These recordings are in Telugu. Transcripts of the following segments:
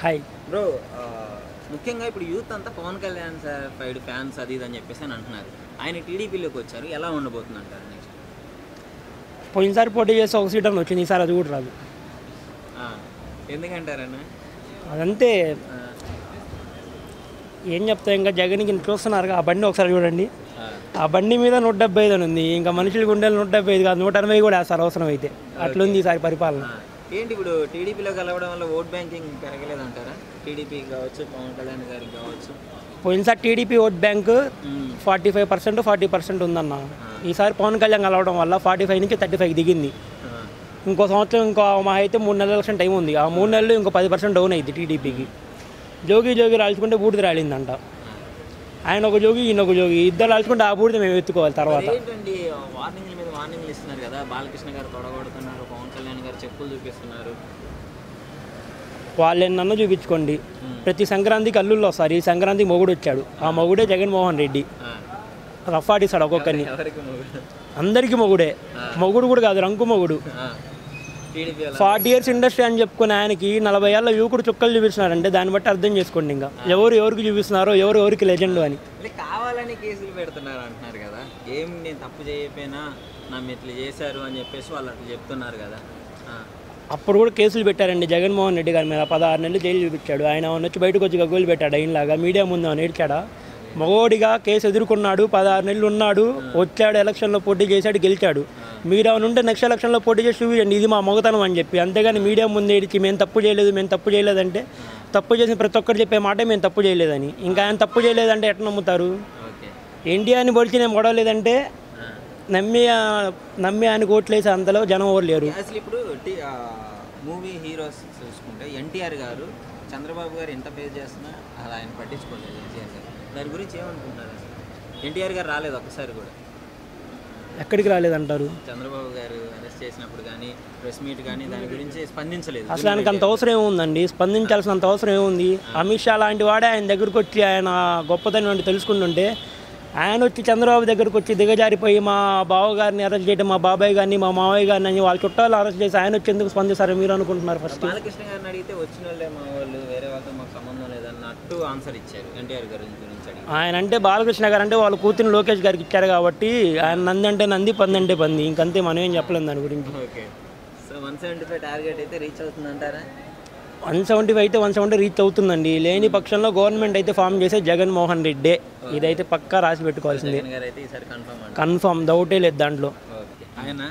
హాయ్ బ్రో ఆ, ముఖ్యంగా ఇప్పుడు యూత్ అంతా Pawan Kalyan sir side fans అది ఇది అని చెప్పేసి అని అంటున్నారు. ఆయన టీడీపీలోకి వచ్చారు. ఎలా ఉండబోతుంది అంటారు నెక్స్ట్ పోయినసారి పోటీ చేస్తే ఒక సీట్ అని వచ్చింది. ఈసారి అది కూడా రాదు. ఎందుకంటారన్న? అదంతే. ఏం చెప్తా ఇంకా జగన్కి చూస్తున్నారు ఆ బండి ఒకసారి చూడండి. ఆ, బండి మీద నూట డెబ్బై ఐదు అని ఉంది. ఇంకా మనుషుల గుండెలు నూట డెబ్బై ఐదు కాదు నూట ఎనభై కూడా వేస్తారు అవసరం అయితే అట్లుంది ఈసారి పరిపాలన. ఏంటి ఇప్పుడు టీడీపీలో కలవడం వల్ల ఓట్ బ్యాంకింగ్ పెరగలేదంటారా? టీడీపీ కావచ్చు పవన్ కళ్యాణ్ గారికి కావచ్చు. పోయినసారి TDP vote bank. Forty five percent forty percent ఉందన్న. ఈసారి పవన్ కళ్యాణ్ కలవడం వల్ల ఫార్టీ ఫైవ్ నుంచి థర్టీ ఫైవ్ దిగింది. ఇంకో సంవత్సరం ఇంకో మా అయితే మూడు నెలల లక్షల టైం ఉంది. ఆ మూడు నెలలు ఇంకో పది పర్సెంట్ డౌన్ అయింది టీడీపీకి. జోగి జోగి రాల్చుకుంటే బూడిద రాలిందంట. ఆయన ఒక జోగి ఈయన ఒక జోగి. ఇద్దరు రాల్చుకుంటే ఆ బూడిద మేము ఎత్తుకోవాలి తర్వాత. వార్నింగ్ల మీద వార్నింగ్లు ఇస్తున్నారు కదా బాలకృష్ణ గారు తొడగొడుతున్నారు. చెప్పులు చూపిస్తున్నారు. వాళ్ళు నన్ను చూపించుకోండి. ప్రతి సంక్రాంతికి అల్లుళ్ళు వస్తారు. ఈ సంక్రాంతికి మొగుడు వచ్చాడు. ఆ మొగుడే జగన్మోహన్ రెడ్డి. ఆ, రఫాడిస్తాడు ఒక్కొక్కరిని? అందరికీ మొగుడే. మొగుడు కూడా కాదు రంకు మొగుడు. ఫార్టీ ఇయర్స్ ఇండస్ట్రీ అని చెప్పుకునే ఆయనకి నలభై ఏళ్ళ యువకుడు చుక్కలు చూపిస్తున్నారంటే దాన్ని బట్టి అర్థం చేసుకోండి ఇంకా ఎవరు ఎవరికి చూపిస్తున్నారో ఎవరు ఎవరికి లెజెండ్ అని. కావాలని కేసులు పెడుతున్నారు అంటున్నారు కదా. ఏం నేను తప్పు చేయకపోయినా నన్ను ఇట్లా చేశారు అని చెప్పేసి వాళ్ళు అట్లా చెప్తున్నారు కదా. అప్పుడు కూడా కేసులు పెట్టారండి జగన్మోహన్ రెడ్డి గారి మీద. పదహారు నెలలు జైలు చూపించాడు. ఆయన వచ్చి బయటకు వచ్చి గగ్గోలు పెట్టాడు. ఆయనలాగా మీడియా ముందు ఆయన ఏడ్చాడా? మగోడిగా కేసు ఎదుర్కొన్నాడు పదహారు నెలలు ఉన్నాడు వచ్చాడు ఎలక్షన్లో పోటీ చేశాడు గెలిచాడు. మీరు అవును ఉంటే నెక్స్ట్ ఎలక్షన్లో పోటీ చేసి చూపించండి. ఇది మా మగతనం అని చెప్పి. అంతేగాని మీడియా ముందు ఏడిచి మేము తప్పు చేయలేదు మేము తప్పు చేయలేదంటే తప్పు చేసిన ప్రతి ఒక్కరు చెప్పే మాట మేము తప్పు చేయలేదని. ఇంకా ఆయన తప్పు చేయలేదంటే ఎట్లా నమ్ముతారు? ఎన్టీఆర్ని పొడిచి నేను మొడవలేదంటే ఆ. నమ్మి నమ్మి ఆయనకు ఓట్లేసే అంతలో జనం ఎవరు లేరు. అసలు ఇప్పుడు మూవీ హీరోస్ చూసుకుంటే ఎన్టీఆర్ గారు చంద్రబాబు గారు ఎంత పే చేస్తున్నా అది ఆయన పట్టించుకోలేదు ఎన్టీఆర్ గారు. దాని గురించి ఏమనుకుంటున్నారు అసలు? ఎన్టీఆర్ గారు రాలేదు ఒక్కసారి కూడా. ఎక్కడికి రాలేదంటారు? చంద్రబాబు గారు అరెస్ట్ చేసినప్పుడు కానీ ప్రెస్ మీట్ కానీ దాని గురించి స్పందించలేదు. అసలు ఆయనకు అంత అవసరం ఏముందండి? స్పందించాల్సినంత అవసరం ఏముంది? అమిత్ షా లాంటి వాడే ఆయన దగ్గరకు వచ్చి ఆయన గొప్పతనం ఏంటో తెలుసుకుంటుంటే ఆయన వచ్చి చంద్రబాబు దగ్గరకు వచ్చి దిగజారిపోయి మా బావగారిని అరెస్ట్ చేయడం మా బాబాయ్ గారిని మా మావయ్య గారిని అని వాళ్ళ చుట్టాలు అరెస్ట్ చేసి ఆయన వచ్చి ఎందుకు స్పందిస్తారు మీరు అనుకుంటున్నారు ఫస్ట్ బాలకృష్ణ గారిని అడిగితే వచ్చిన వాళ్ళే మా వాళ్ళు వేరే వాళ్ళతో మాకు సంబంధం లేదన్నట్టు ఆన్సర్ ఇచ్చారు ఎన్టీఆర్ గారి గురించి ఆయన అంటే బాలకృష్ణ గారు అంటే వాళ్ళ కూతురు లోకేష్ గారికి ఇచ్చారు కాబట్టి ఆయన నంది అంటే నంది పంది అంటే పంది. ఇంకంతే మనం ఏం చెప్పలేం దాని గురించి. Okay. So one seventy five target అయితే రీచ్ అవుతుంది అంటారా వన్ సెవెంటీ ఫైవ్ అయితే వన్ సెవెంటీ రీచ్ అవుతుందండి. లేని పక్షంలో గవర్నమెంట్ అయితే ఫామ్ చేసే జగన్మోహన్ రెడ్డే. ఇదైతే పక్కా రాసి పెట్టుకోవాల్సిందే. జగన్ గారు అయితే ఈసారి కన్ఫర్మ్ అంట కన్ఫామ్ డౌటే లేదు దాంట్లో. ఓకే. ఆయన?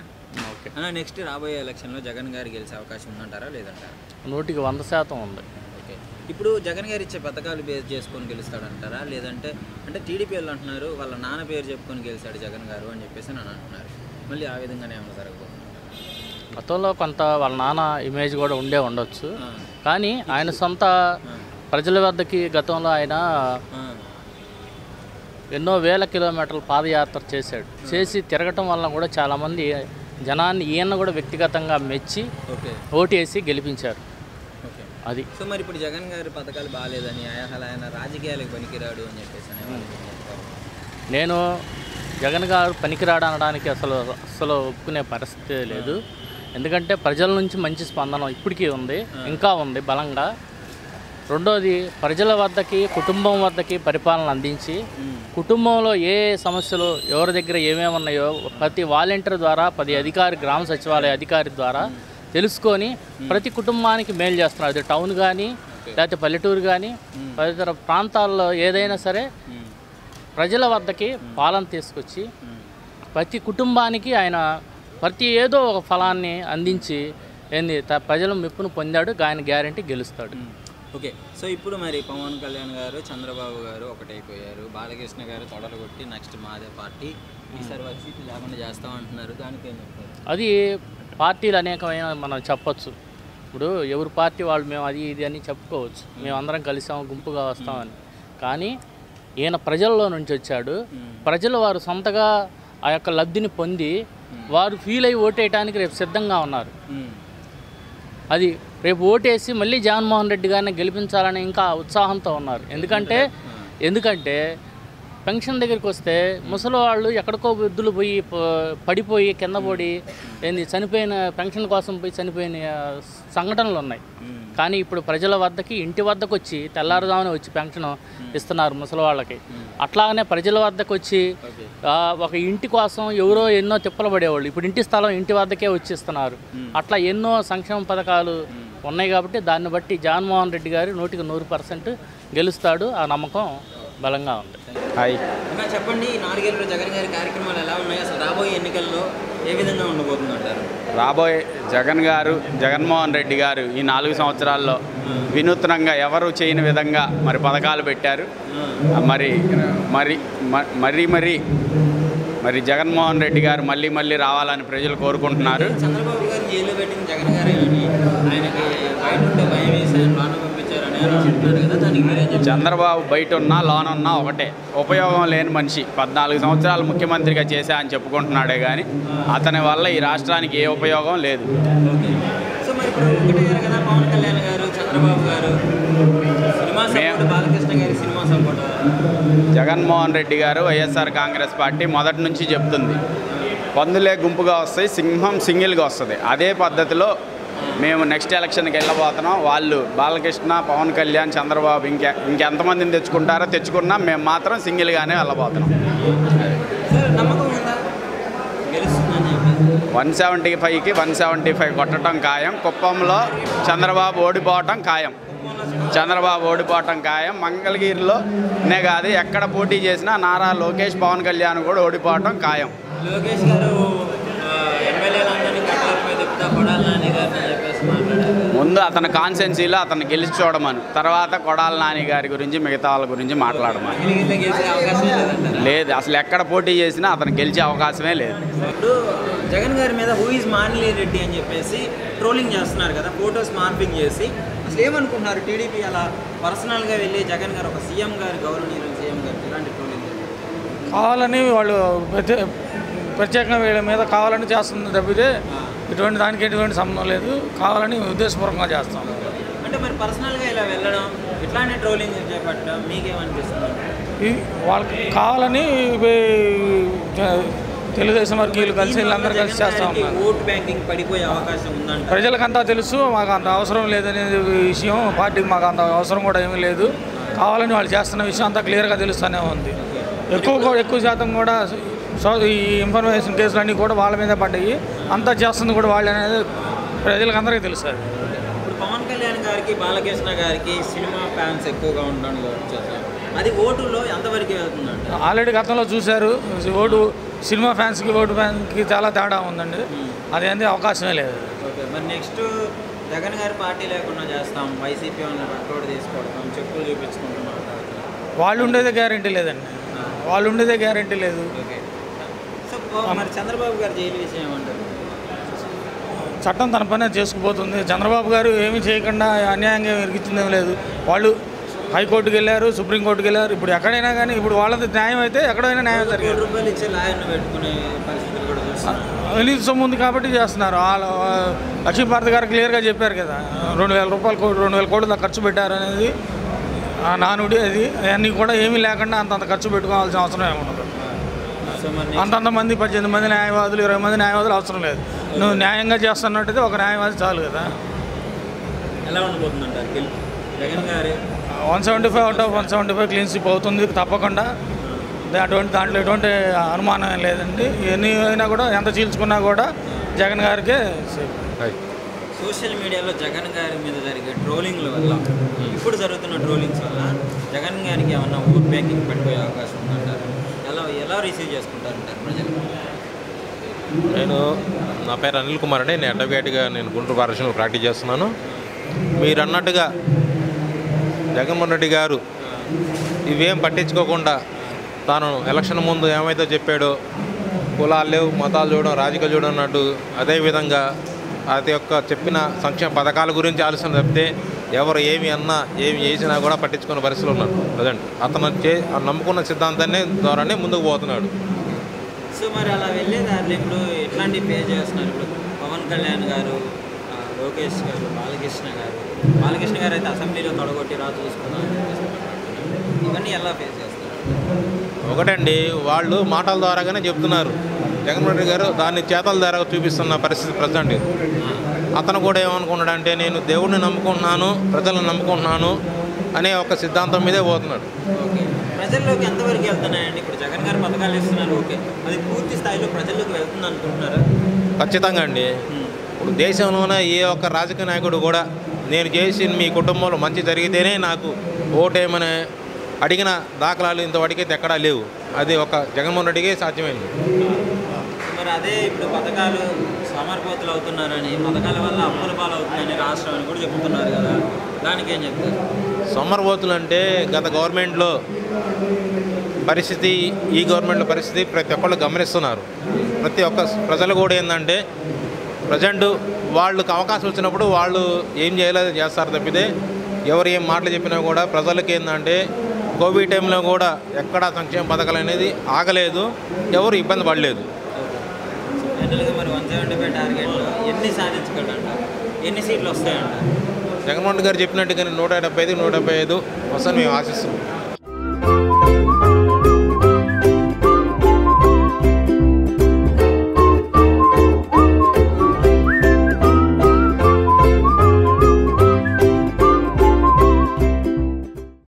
ఓకే. నెక్స్ట్ రాబోయే ఎలక్షన్లో జగన్ గారు గెలిచే అవకాశం ఉందంటారా లేదంటారా? నూటికి వంద శాతం ఉంది. ఓకే. ఇప్పుడు జగన్ గారు ఇచ్చే పథకాలు బేస్ చేసుకొని గెలుస్తాడంటారా? లేదంటే అంటే టీడీపీ వాళ్ళు అంటున్నారు వాళ్ళ నాన్న పేరు చెప్పుకొని గెలిచాడు జగన్ గారు అని చెప్పేసి నన్ను అంటున్నారు. మళ్ళీ ఆ విధంగానే ఏమైనా జరగబోతుంది? గతంలో కొంత వాళ్ళ నాన్న ఇమేజ్ కూడా ఉండే ఉండొచ్చు. కానీ ఆయన సొంత ప్రజల వద్దకి గతంలో ఆయన ఎన్నో వేల కిలోమీటర్ల పాదయాత్ర చేశాడు. చేసి తిరగటం వల్ల కూడా చాలామంది జనాన్ని ఈయన కూడా వ్యక్తిగతంగా మెచ్చి ఓటేసి గెలిపించారు. అది. సో మరి ఇప్పుడు జగన్ గారి పథకాలు బాగాలేదని ఆయన రాజకీయాలకు పనికిరాడు అని చెప్పేసి? నేను జగన్ గారు పనికిరాడు అనడానికి అసలు అసలు ఒప్పుకునే పరిస్థితి లేదు. ఎందుకంటే ప్రజల నుంచి మంచి స్పందన ఇప్పటికీ ఉంది ఇంకా ఉంది బలంగా. రెండోది ప్రజల వద్దకి కుటుంబం వద్దకి పరిపాలన అందించి కుటుంబంలో ఏ సమస్యలు ఎవరి దగ్గర ఏమేమి ఉన్నాయో ప్రతి వాలంటీర్ ద్వారా ప్రతి అధికారి గ్రామ సచివాలయ అధికారి ద్వారా తెలుసుకొని ప్రతి కుటుంబానికి మేలు చేస్తున్నారు. అది టౌన్ కానీ లేకపోతే పల్లెటూరు కానీ తదితర ప్రాంతాల్లో ఏదైనా సరే ప్రజల వద్దకి పాలన తీసుకొచ్చి ప్రతి కుటుంబానికి ఆయన ప్రతి ఏదో ఒక ఫలాన్ని అందించి ఏంది ప్రజల మెప్పును పొందాడు ఆయన గ్యారంటీ గెలుస్తాడు. ఓకే. సో ఇప్పుడు మరి పవన్ కళ్యాణ్ గారు చంద్రబాబు గారు ఒకటైపోయారు. బాలకృష్ణ గారు తొడలు కొట్టి నెక్స్ట్ మాదే పార్టీ. ఈసారి వైసీపీ లేకుండా చేస్తామంటున్నారు దానికి ఏం చెప్తారు? అది పార్టీలు అనేకమైన మనం చెప్పొచ్చు. ఇప్పుడు ఎవరి పార్టీ వాళ్ళు మేము అది ఇది అని చెప్పుకోవచ్చు. మేము. అందరం కలిసాం గుంపుగా వస్తామని కానీ ఈయన ప్రజల్లో నుంచి వచ్చాడు. ప్రజలు వారు సొంతగా ఆ యొక్క లబ్ధిని పొంది వారు ఫీల్ అయ్యి ఓటేయడానికి రేపు సిద్ధంగా ఉన్నారు. అది రేపు ఓటేసి మళ్ళీ జగన్మోహన్ రెడ్డి గారిని గెలిపించాలని ఇంకా ఉత్సాహంతో ఉన్నారు. ఎందుకంటే ఎందుకంటే పెన్షన్ దగ్గరికి వస్తే ముసలి వాళ్ళు ఎక్కడికో వృద్ధులు పోయి పడిపోయి కింద పడి ఏంది చనిపోయిన పెన్షన్ కోసం పోయి చనిపోయిన సంఘటనలు ఉన్నాయి. కానీ ఇప్పుడు ప్రజల వద్దకి ఇంటి వద్దకు వచ్చి తెల్లారుజామున వచ్చి పెన్షన్ ఇస్తున్నారు ముసలి వాళ్ళకి. అట్లాగనే ప్రజల వద్దకు వచ్చి ఆ, ఒక ఇంటి కోసం ఎవరో ఎన్నో తిప్పలు పడేవాళ్ళు. ఇప్పుడు ఇంటి స్థలం ఇంటి వద్దకే వచ్చి ఇస్తున్నారు అట్లా ఎన్నో సంక్షేమ పథకాలు ఉన్నాయి కాబట్టి దాన్ని బట్టి జగన్మోహన్ రెడ్డి గారు నూటికి నూరు పర్సెంట్ గెలుస్తాడు. ఆ నమ్మకం బలంగా ఉంది. హాయ్ చెప్పండి నాలుగేళ్ళు జగన్ గారి కార్యక్రమాలు ఎలా ఉన్నాయి? అసలు రాబోయే ఎన్నికల్లో ఏ విధంగా ఉండబోతుంది అంటారు రాబోయే జగన్ గారు జగన్మోహన్ రెడ్డి గారు ఈ నాలుగు సంవత్సరాల్లో వినూత్నంగా ఎవరు చేయని విధంగా మరి పథకాలు పెట్టారు. మరి మరి మరీ మరీ మరి జగన్మోహన్ రెడ్డి గారు మళ్ళీ మళ్ళీ రావాలని ప్రజలు కోరుకుంటున్నారు. చంద్రబాబు గారు జైల్లో పెట్టిన జగన్ గారే ఆయనకి బయట ఉంటే భయం వేసి చంద్రబాబు బయట ఉన్నా లోన ఉన్నా ఒకటే. ఉపయోగం లేని మనిషి. పద్నాలుగు సంవత్సరాలు ముఖ్యమంత్రిగా చేశా అని చెప్పుకుంటున్నాడే కానీ అతని వల్ల ఈ రాష్ట్రానికి ఏ ఉపయోగం లేదు. జగన్మోహన్ రెడ్డి గారు వైఎస్ఆర్ కాంగ్రెస్ పార్టీ మొదటి నుంచి చెప్తుంది. పందులే గుంపుగా వస్తాయి సింహం సింగిల్గా వస్తుంది. అదే పద్ధతిలో మేము నెక్స్ట్ ఎలక్షన్కి వెళ్ళబోతున్నాం. వాళ్ళు బాలకృష్ణ పవన్ కళ్యాణ్ చంద్రబాబు ఇంకె ఇంకెంతమందిని తెచ్చుకుంటారో తెచ్చుకున్నా మేము మాత్రం సింగిల్గానే వెళ్ళబోతున్నాం. వన్ సెవెంటీ ఫైవ్కి వన్ సెవెంటీ ఫైవ్ కొట్టడం ఖాయం. కుప్పంలో చంద్రబాబు ఓడిపోవటం ఖాయం. చంద్రబాబు ఓడిపోవటం ఖాయం. మంగళగిరిలోనే కాదు ఎక్కడ పోటీ చేసినా నారా లోకేష్ పవన్ కళ్యాణ్ కూడా ఓడిపోవటం ఖాయం. లోకేష్ గారు ఆ, ఎమ్మెల్యేలందరినీ కట్టల మీద తిప్పుతా కొడాలి నాని గారిని అని చెప్పేసి మాట్లాడారు ముందు అతని కాన్సెన్సీలో అతను గెలిచి చూడమను. తర్వాత కొడాల నాని గారి గురించి మిగతా వాళ్ళ గురించి మాట్లాడమని. లేదు అసలు ఎక్కడ పోటీ చేసినా అతను గెలిచే అవకాశమే లేదు. ఇప్పుడు జగన్ గారి మీద హూ ఇస్ మాన్లీ రెడ్డి అని చెప్పేసి ట్రోలింగ్ చేస్తున్నారు కదా ఫొటోస్ మార్పింగ్ చేసి. అసలు ఏమనుకుంటున్నారు? టీడీపీ అలా పర్సనల్గా వెళ్ళి జగన్ గారు ఒక సీఎం గారు గౌరవనీయులు సీఎం గారు ఇలాంటి ట్రోలింగ్ కావాలని వాళ్ళు ప్రత్యే ప్రత్యేకంగా వీళ్ళ మీద కావాలని చేస్తుంది తప్పితే ఇటువంటి దానికి ఎటువంటి సంబంధం లేదు. కావాలని ఉద్దేశపూర్వకంగా చేస్తాం. అంటే మరి పర్సనల్గా ఇలా వెళ్ళడం ఇట్లానే ట్రోలింగ్ చేపట్టడం మీకేమనిపిస్తుంది? వాళ్ళకి కావాలని తెలుగుదేశం వర్గీయులు కలిసి వీళ్ళందరూ కలిసి చేస్తూ ఉన్నారు. ఓట్ బ్యాంకింగ్ పడిపోయే అవకాశం ఉందంట ప్రజలకంతా తెలుసు మాకు అంత అవసరం లేదనే విషయం పార్టీకి మాకు అంత అవసరం కూడా ఏమీ లేదు. కావాలని వాళ్ళు చేస్తున్న విషయం అంతా క్లియర్గా తెలుస్తూనే ఉంది. ఎక్కువ ఎక్కువ శాతం కూడా సో ఈ ఇన్ఫర్మేషన్ కేసులన్నీ కూడా వాళ్ళ మీదే పడ్డాయి. అంతా చేస్తుంది కూడా వాళ్ళు అనేది ప్రజలకు అందరికీ తెలుసు అది ఇప్పుడు పవన్ కళ్యాణ్ గారికి బాలకృష్ణ గారికి సినిమా ఫ్యాన్స్ ఎక్కువగా ఉండడానికి వచ్చేసారు అది ఓటులో ఎంతవరకు వెళ్తుందంట ఆల్రెడీ గతంలో చూశారు ఓటు సినిమా ఫ్యాన్స్కి ఓటు ఫ్యాన్స్కి చాలా తేడా ఉందండి. అదేంటి అవకాశమే లేదు. ఓకే మరి నెక్స్ట్ జగన్ గారి పార్టీ లేకుండా చేస్తాం వైసీపీ వాళ్ళని పట్టుకోడు తీసుకొడతాం చెప్పులు చూపించుకుంటూ మాట్లాడతాం వాళ్ళు ఉండేదే గ్యారంటీ లేదండి. వాళ్ళు ఉండేదే గ్యారంటీ లేదు. మరి చంద్రబాబు గారు జైలు విషయం ఏమంటారు? చట్టం తన పని చేసుకుపోతుంది. చంద్రబాబు గారు ఏమీ చేయకుండా అన్యాయంగా ఇరికించిందేం లేదు. వాళ్ళు హైకోర్టుకి వెళ్ళారు సుప్రీంకోర్టుకి వెళ్ళారు. ఇప్పుడు ఎక్కడైనా కానీ ఇప్పుడు వాళ్ళది న్యాయం అయితే ఎక్కడైనా న్యాయం జరిగింది. అవినీతి సొమ్ము ఉంది కాబట్టి చేస్తున్నారు. వాళ్ళ లక్ష్మీభారతి గారు క్లియర్గా చెప్పారు కదా రెండు వేల రూపాయలు కోటి రెండు వేల కోట్లు ఖర్చు పెట్టారు అనేది నానుడి అది అన్నీ కూడా ఏమీ లేకుండా అంతంత ఖర్చు పెట్టుకోవాల్సిన అవసరం ఏముండదు. అంతంత మంది పద్దెనిమిది మంది న్యాయవాదులు ఇరవై మంది న్యాయవాదులు అవసరం లేదు. నువ్వు న్యాయంగా చేస్తున్నట్టయితే ఒక న్యాయవాది చాలు కదా. ఎలా ఉండబోతుందంటారు గెలుపు జగన్ గారు one seventy five out of one seventy five clean sweep అవుతుంది తప్పకుండా. అటువంటి దాంట్లో ఎటువంటి అనుమానం లేదండి. ఎన్ని అయినా కూడా ఎంత చీల్చుకున్నా కూడా జగన్ గారికే. సోషల్ మీడియాలో జగన్ గారి మీద జరిగే ట్రోలింగ్ల వల్ల ఇప్పుడు జరుగుతున్న ట్రోలింగ్స్ వల్ల జగన్ గారికి ఏమన్నా ఓట్ బ్యాంకింగ్ పడిపోయే అవకాశం ఉందంటారు? ఎలా ఎలా రిసీవ్ చేసుకుంటారంటారు ప్రజలు? నేను నా పేరు అనిల్ కుమార్ అండి. నేను అడ్వకేట్గా నేను గుంటూరు భారతదేశంలో ప్రాక్టీస్ చేస్తున్నాను. మీరు అన్నట్టుగా జగన్మోహన్ రెడ్డి గారు ఇవేం పట్టించుకోకుండా తాను ఎలక్షన్ ముందు ఏమైతే చెప్పాడో కులాలు లేవు మతాలు చూడడం రాజకీయాలు చూడడం అన్నట్టు అదేవిధంగా అతి యొక్క చెప్పిన సంక్షేమ పథకాల గురించి ఆలోచన తప్పితే ఎవరు ఏమి అన్నా ఏమి చేసినా కూడా పట్టించుకునే పరిస్థితులు ఉన్నారు అదండి అతను చే నమ్ముకున్న సిద్ధాంతాన్ని ద్వారానే ముందుకు పోతున్నాడు. సో మరి అలా వెళ్ళే దాంట్లో ఇప్పుడు ఎట్లాంటి పే చేస్తున్నారు? ఇప్పుడు పవన్ కళ్యాణ్ గారు లోకేష్ గారు బాలకృష్ణ గారు. బాలకృష్ణ గారు అయితే అసెంబ్లీలో తొడగొట్టి రా చూసుకున్నాను ఇవన్నీ ఎలా ఫేస్ చేస్తారు ఒకటండి వాళ్ళు మాటల ద్వారాగానే చెప్తున్నారు. జగన్మోహన్ రెడ్డి గారు దాన్ని చేతల ద్వారా చూపిస్తున్న పరిస్థితి ప్రజెంట్. అతను కూడా ఏమనుకున్నాడంటే నేను దేవుడిని నమ్ముకుంటున్నాను ప్రజలను నమ్ముకుంటున్నాను అనే ఒక సిద్ధాంతం మీదే పోతున్నాడు. ఓకే. ప్రజల్లోకి ఎంతవరకు వెళ్తున్నాయండి? ఇప్పుడు జగన్ గారు పథకాలు ఇస్తున్నారు ఓకే. అది పూర్తి స్థాయిలో ప్రజల్లోకి వెళ్తుంది అనుకుంటున్నారా ఖచ్చితంగా అండి. ఇప్పుడు దేశంలోనే ఏ ఒక్క రాజకీయ నాయకుడు కూడా నేను చేసి మీ కుటుంబంలో మంచి జరిగితేనే నాకు ఓటేయమని అడిగిన దాఖలాలు ఇంతవరకైతే ఎక్కడా లేవు. అది ఒక జగన్మోహన్ రెడ్డికే సాధ్యమైంది. మరి అదే ఇప్పుడు పథకాలు సమర్పోతులు అవుతున్నారని పథకాల వల్ల అప్పుల పాలు అవుతుందని రాష్ట్రం అని కూడా చెప్తున్నారు కదా. దానికి ఏం చెప్తారు? సోమరబోతులు అంటే గత గవర్నమెంట్లో పరిస్థితి ఈ గవర్నమెంట్లో పరిస్థితి ప్రతి ఒక్కళ్ళు గమనిస్తున్నారు. ప్రతి ఒక్క ప్రజలు కూడా ఏంటంటే ప్రజెంట్ వాళ్ళకి అవకాశం వచ్చినప్పుడు వాళ్ళు ఏం చేయలేదు చేస్తారు తప్పితే ఎవరు ఏం మాటలు చెప్పినా కూడా ప్రజలకి ఏంటంటే కోవిడ్ టైంలో కూడా ఎక్కడా సంక్షేమ పథకాలు అనేది ఆగలేదు ఎవరు ఇబ్బంది పడలేదు. ఫైనల్గా మరి వన్ సెవెంటీ ఫైవ్ టార్గెట్లో ఎన్ని సాధించగలంట ఎన్ని సీట్లు వస్తాయంట? జగన్మోహన్ రెడ్డి గారు చెప్పినట్టుగా నూట డెబ్బై ఐదు నూట డెబ్బై ఐదు వస్తాను మేము ఆశిస్తున్నాం.